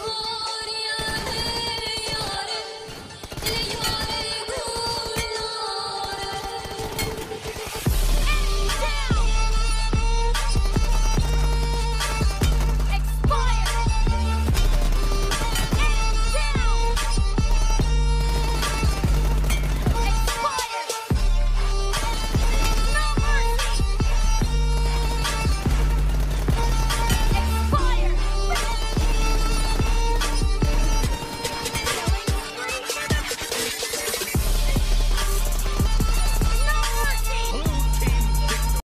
Oh.